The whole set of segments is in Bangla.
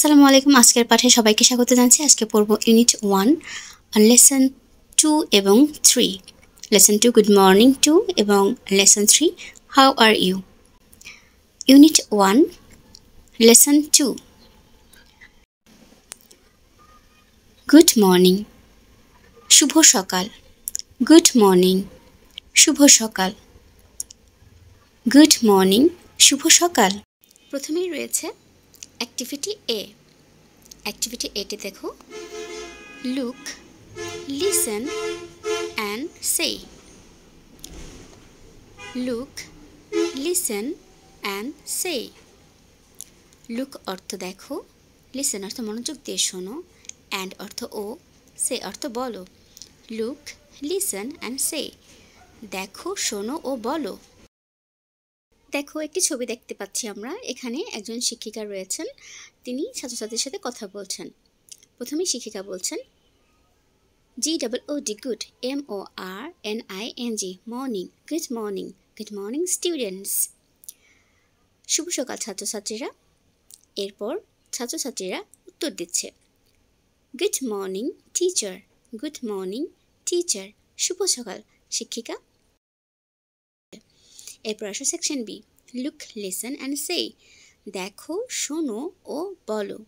আসসালামু আলাইকুম। আজকের পাঠে সবাইকে স্বাগত জানাচ্ছি। আজকে পড়ব ইউনিট ওয়ান লেসন টু এবং three lesson two good morning two এবং lesson three how are you unit one lesson two good morning শুভ সকাল গুড মর্নিং শুভ সকাল গুড মর্নিং শুভ সকাল প্রথমেই রয়েছে অ্যাক্টিভিটি এ অ্যাক্টিভিটি এতে দেখো। Look listen and say look listen and say look অর্থ দেখো। লিসেন অর্থ মনোযোগ দিয়ে শোনো। অ্যান্ড অর্থ ও। সে অর্থ বলো। লুক লিসেন অ্যান্ড সে দেখো, শোনো ও বলো। দেখো, একটি ছবি দেখতে পাচ্ছি আমরা। এখানে একজন শিক্ষিকা রয়েছেন। তিনি ছাত্রছাত্রীর সাথে কথা বলছেন। প্রথমেই শিক্ষিকা বলছেন, G double O D, good. M O R N I N G. Morning. Good morning. Good morning, students. শুভ সকাল, ছাত্রছাত্রীরা। এরপর ছাত্রছাত্রীরা উত্তর দিচ্ছে, good morning, teacher. Good morning, teacher. শুভ সকাল, শিক্ষিকা। এরপর আসো section B look listen and say দেখো, শোনো ও বলো।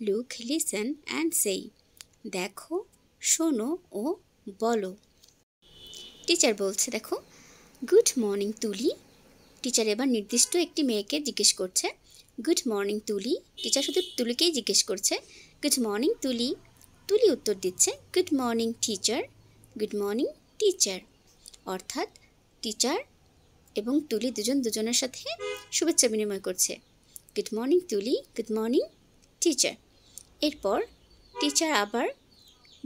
লুক লিসন অ্যান্ড সে দেখো, শোনো ও বলো। টিচার বলছে, দেখো গুড মর্নিং তুলি টিচার এবার নির্দিষ্ট একটি মেয়েকে জিজ্ঞেস করছে গুড মর্নিং তুলি টিচার শুধু তুলিকেই জিজ্ঞেস করছে গুড মর্নিং তুলি তুলি উত্তর দিচ্ছে good morning teacher good morning teacher অর্থাৎ টিচার এবং তুলি দুজন দুজনের সাথে শুভেচ্ছা বিনিময় করছে। Good morning Tuli. Good morning teacher এরপর টিচার আবার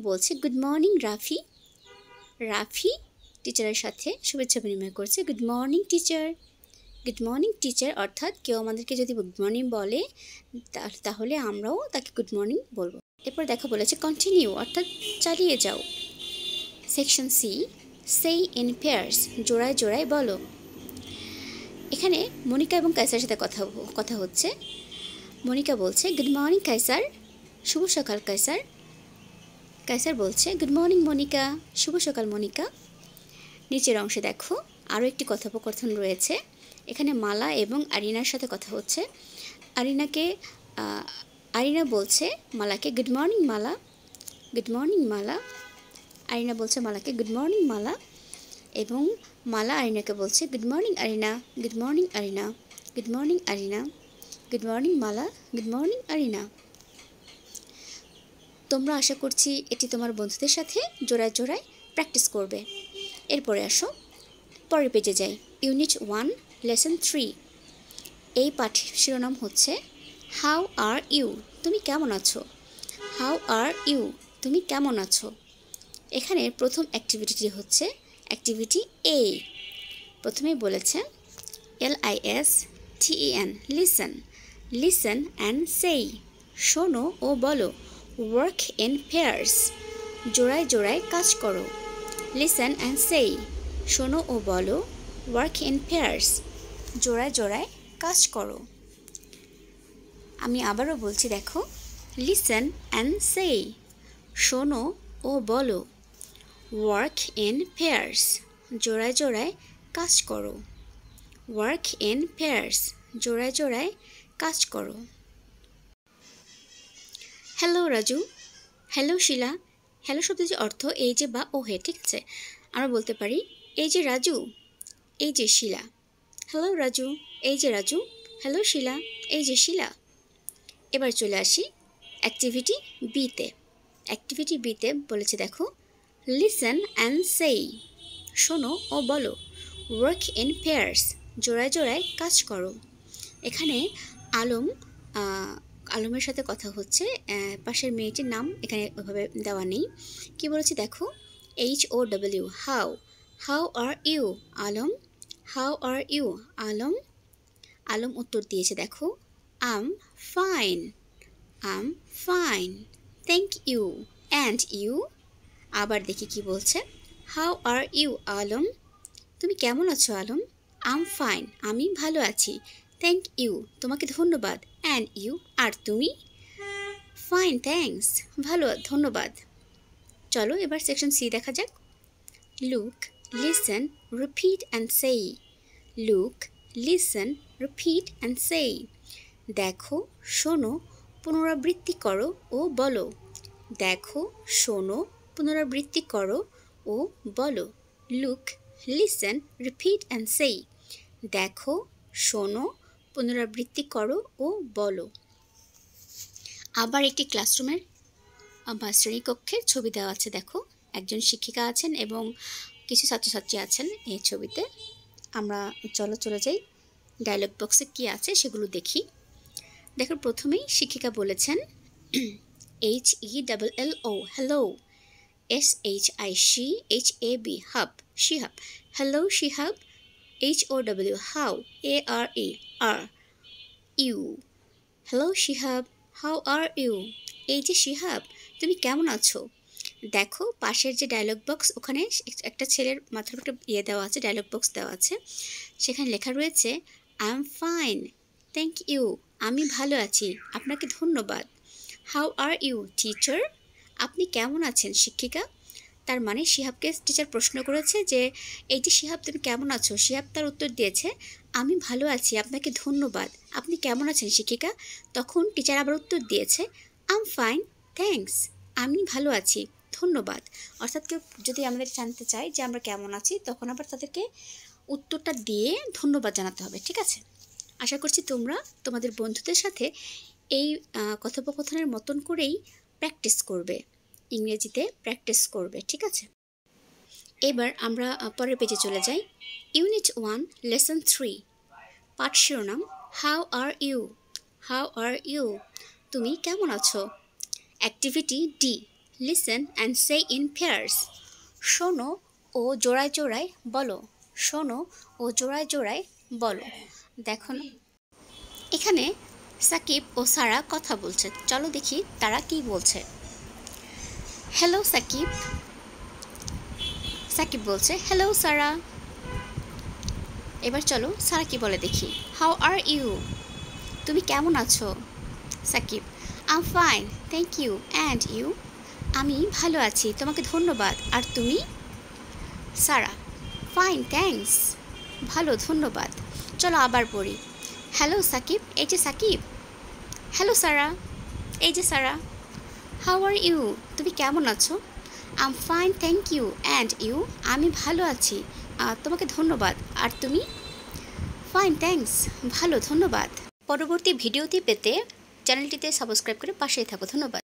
বলছে গুড মর্নিং রাফি। রাফি টিচারের সাথে শুভেচ্ছা বিনিময় করছে good morning teacher good morning teacher অর্থাৎ কেউ আমাদেরকে যদি গুড মর্নিং বলে তাহলে আমরাও তাকে গুড মর্নিং বলব। এরপর দেখা বলেছে কন্টিনিউ অর্থাৎ চালিয়ে যাও। Section C say in pairs জোড়ায় জোড়ায় বলো। এখানে মনিকা এবং কাইসার সাথে কথা কথা হচ্ছে। মনিকা বলছে গুড মর্নিং কাইসার শুভ সকাল কাইসার কাইসার বলছে গুড মর্নিং মনিকা। শুভ সকাল, মনিকা। নিচের অংশে দেখো আরও একটি কথোপকথন রয়েছে। এখানে মালা এবং আরিনার সাথে কথা হচ্ছে। আরিনাকে আরিনা বলছে মালাকে good morning Mala. Good morning Mala. Arina বলছে মালাকে গুড মর্নিং মালা। এবং মালা আরিনাকে বলছে good morning Arina good morning Arina good morning Arina good morning Mala good morning Arina. তোমরা আশা করছি এটি তোমার বন্ধুদের সাথে জোড়ায় জোড়ায় প্র্যাকটিস করবে। এরপরে আসো, পরের পেজে যাই। ইউনিট ওয়ান লেসন থ্রি এই পাঠ শিরোনাম হচ্ছে হাউ আর ইউ তুমি কেমন আছো? হাউ আর ইউ তুমি কেমন আছো? এখানে প্রথম অ্যাক্টিভিটিটি হচ্ছে অ্যাক্টিভিটি এ প্রথমেই বলেছে L I S T N listen listen and say শোনো ও বলো ওয়ার্ক ইন ফেয়ার্স জোড়ায় জোড়ায় কাজ করো লিসন অ্যান্ড সেই শোনো ও বলো ওয়ার্ক ইন ফেয়ার্স জোড়ায় জোড়ায় কাজ করো। আমি আবারও বলছি, দেখো লিসন অ্যান্ড সেই শোনো ও বলো ওয়ার্ক ইন পেয়ার্স জোড়ায় জোড়ায় কাজ করো। ওয়ার্ক ইন পেয়ার্স জোড়ায় জোড়ায় কাজ করো। Hello Raju. Hello Shila. Hello শব্দটির অর্থ, এই যে বা, ও, হে, ঠিক আছে? আমরা বলতে পারি। এই যে রাজু, এই যে শিলা। হ্যালো রাজু। এই যে রাজু। হ্যালো শিলা। এই যে শিলা। এবার চলে আসি অ্যাক্টিভিটি বিতে অ্যাক্টিভিটি বিতে বলেছে, দেখো লিসেন অ্যান্ড সেই শোনো ও বলো। ওয়ার্ক ইন পেয়ার্স জোড়ায় জোড়ায় কাজ করো। এখানে আলম আলমের সাথে কথা হচ্ছে। পাশের মেয়েটির নাম এখানে ওইভাবে দেওয়া নেই। কি বলেছে দেখো? H O W how how are you Alam how are you Alam Alam উত্তর দিয়েছে দেখো। I'm fine I'm fine thank you and you আবার দেখি কি বলছে। How are you Alam? তুমি কেমন আছো, আলম? আম ফাইন আমি ভালো আছি। থ্যাংক ইউ তোমাকে ধন্যবাদ। অ্যান্ড ইউ আর তুমি? ফাইন থ্যাঙ্কস ভালো, ধন্যবাদ। চলো, এবার সেকশন সি দেখা যাক। Look listen repeat and say look listen repeat and say দেখো, শোনো, পুনরাবৃত্তি করো ও বলো। দেখো, শোনো পুনরাবৃত্তি করো ও বলো, look, listen, repeat and say. দেখো, শোনো, পুনরাবৃত্তি করো ও বলো। আবার একটি ক্লাসরুমের বা শ্রেণীকক্ষের ছবি দেওয়া আছে, দেখো। একজন শিক্ষিকা আছেন এবং কিছু ছাত্রছাত্রী আছেন এই ছবিতে। আমরা চলো, চলে যাই। ডায়লগ বক্সে কী আছে সেগুলো দেখি। দেখো, প্রথমেই শিক্ষিকা বলেছেন, H E double L O, hello. S H I she H A B hub Shihab hello Shihab H O W how A R A R you hello Shihab how are you এই যে শিহাব তুমি কেমন আছো? দেখো, পাশের যে ডায়লগ বক্স ওখানে একটা ছেলের মাথার একটা ইয়ে দেওয়া আছে ডায়লগ বক্স দেওয়া আছে। সেখানে লেখা রয়েছে I am fine thank you আমি ভালো আছি, আপনাকে ধন্যবাদ। হাউ আর ইউ টিচার আপনি কেমন আছেন, শিক্ষিকা? তার মানে শিহাবকে টিচার প্রশ্ন করেছে যে, এই যে শিহাব, তুমি কেমন আছো? শিহাব তার উত্তর দিয়েছে, আমি ভালো আছি, আপনাকে ধন্যবাদ। আপনি কেমন আছেন, শিক্ষিকা? তখন টিচার আবার উত্তর দিয়েছে আম ফাইন থ্যাংকস আমি ভালো আছি, ধন্যবাদ। অর্থাৎ কেউ যদি আমাদের জানতে চায় যে আমরা কেমন আছি, তখন আবার তাদেরকে উত্তরটা দিয়ে ধন্যবাদ জানাতে হবে, ঠিক আছে? আশা করছি তোমরা তোমাদের বন্ধুদের সাথে এই কথোপকথনের মতন করেই প্র্যাকটিস করবে। ইংরেজিতে প্র্যাকটিস করবে, ঠিক আছে? এবার আমরা পরের পেজে চলে যাই। ইউনিট ওয়ান লেসন থ্রি পাঠ শিরোনাম how are you how are you তুমি কেমন আছো? Activity D listen and say in pairs শোনো ও জোড়ায় জোড়ায় বলো। শোনো ও জোড়ায় জোড়ায় বলো। দেখো এখানে সাকিব ও সারা কথা বলছে। চলো দেখি তারা কি বলছে। হ্যালো সাকিব। সাকিব বলছে হ্যালো সারা। এবার চলো সারা কি বলে দেখি। হাউ আর ইউ তুমি কেমন আছো? Sakib I'm fine thank you and you আমি ভালো আছি, তোমাকে ধন্যবাদ। আর তুমি? সারা ফাইন থ্যাংকস ভালো, ধন্যবাদ। চলো আবার পড়ি। হ্যালো সাকিব এই যে সাকিব হ্যালো সারা এই যে সারা হাউ আর ইউ তুমি কেমন আছো? I'm fine thank you and you আমি ভালো আছি। তোমাকে ধন্যবাদ। আর তুমি? ফাইন থ্যাংকস ভালো, ধন্যবাদ। পরবর্তী ভিডিওটি পেতে চ্যানেলটিতে সাবস্ক্রাইব করে পাশেই থাকো। ধন্যবাদ।